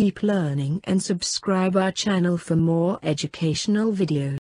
Keep learning and subscribe our channel for more educational videos.